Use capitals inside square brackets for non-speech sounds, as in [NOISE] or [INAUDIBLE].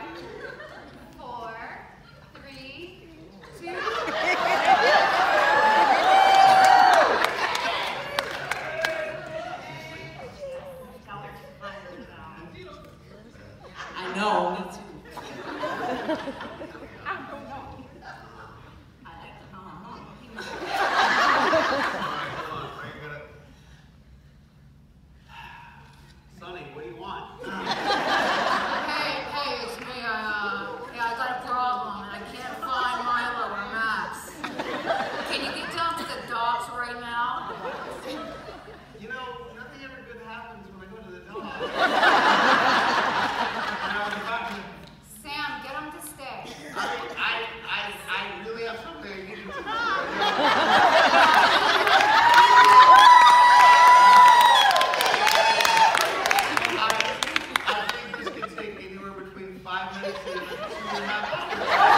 [LAUGHS] I know, me too. Não, não, não.